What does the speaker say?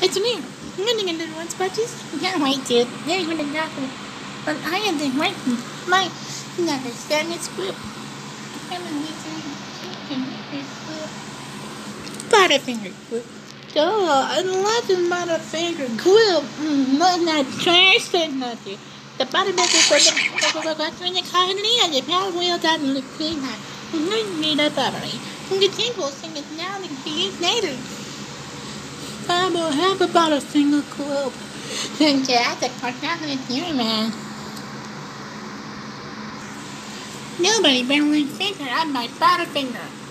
It's me. I'm gonna get little ones, buddies. Can't wait, dude. They're gonna me. But I am the right my another Spanish group. I'm a lizard. Butterfinger group. Oh, I love the Butterfinger group. Mm, not that trash and nothing. The Butterfinger for the when the colony and the power wheel down in the clean. Made up battery. And the tinkle sing it now and create later. Will have about a single Jack, the cartel is here, man. Nobody barely figured out my Butterfinger.